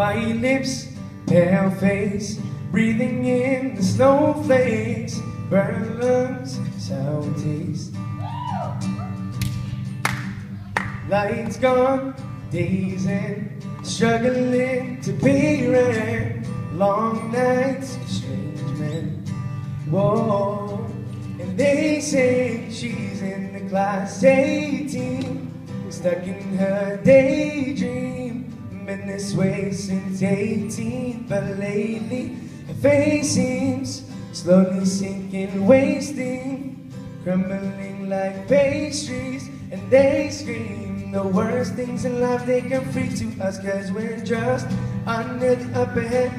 White lips, pale face, breathing in the snowflakes, burn lungs, sour taste. Lights gone, days in, struggling to pay rent. Long nights, strange men. Whoa, and they say she's in the class 18, stuck in her daydream. Been this way since 18, but lately her face seems slowly sinking, wasting, crumbling like pastries, and they scream the worst things in life they come free to us, cause we're just under the upper hand.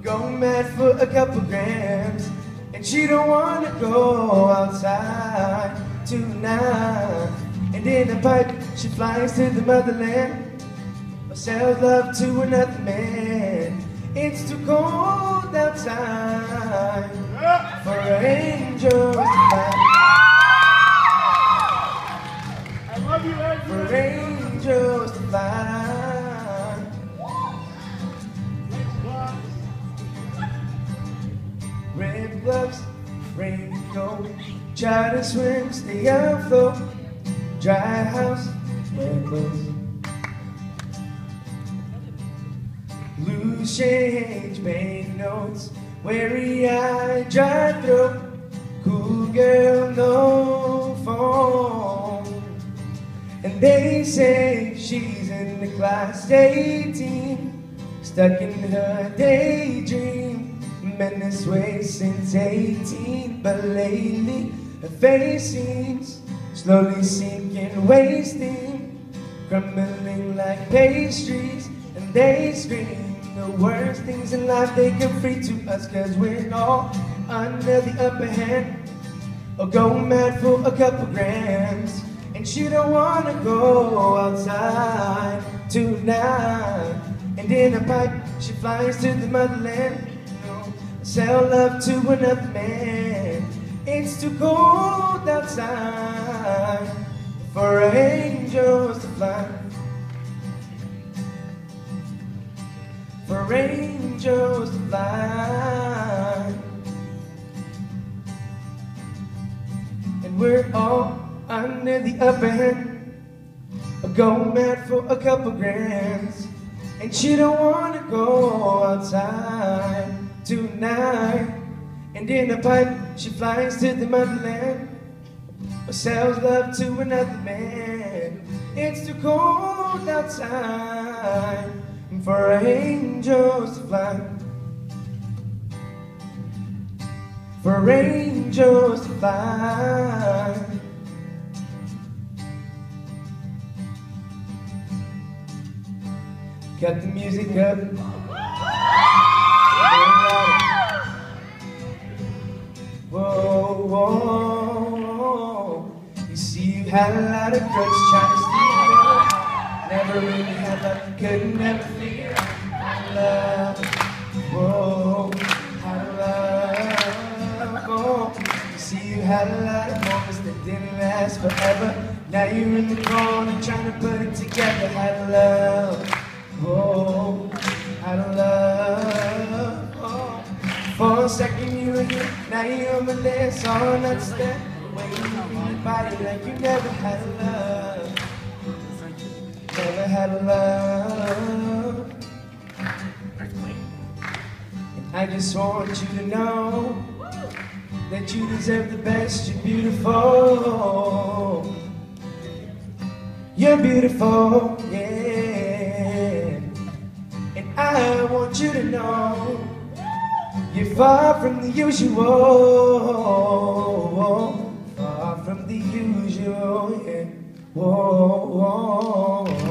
going mad for a couple grams, and she don't wanna go outside tonight. And in a pipe, she flies to the motherland, sells love to another man. It's too cold outside for angels to fly. I love you, Andrew. For angels to fly. Red gloves, raincoat, try to swim, stay afloat. Dry house, red clothes. Blue shades, bank notes, weary eye, dry throat. Cool girl, no phone. And they say she's in the Class A Team, stuck in her daydream. Been this way since 18, but lately her face seems slowly sinking, wasting, crumbling like pastries. They scream the worst things in life they come free to us, cause we're all under the upper hand. Or go mad for a couple grams. And she don't wanna go outside tonight. And in a pipe, she flies to the motherland. Sell love to another man. It's too cold outside for angels to fly. For angels fly. And we're all under the hand. Go mad for a couple grams. And she don't wanna go outside tonight. And in a pipe, she flies to the motherland. Or sells love to another man. It's too cold outside for angels to fly. For angels to fly. Cut the music up. Whoa, whoa. You see, you had a lot of drugs trying to. Never love, you could never figure out how to love. Whoa, how to love. Oh, you see, you had a lot of moments that didn't last forever. Now you're in the corner trying to put it together. How to love. Whoa, how to love. Oh. For a second you were here, now you're on the list. All not step away from your body like you never had love. Never had a love. I just want you to know that you deserve the best. You're beautiful. You're beautiful, yeah. And I want you to know you're far from the usual. Far from the usual, yeah. Whoa, whoa.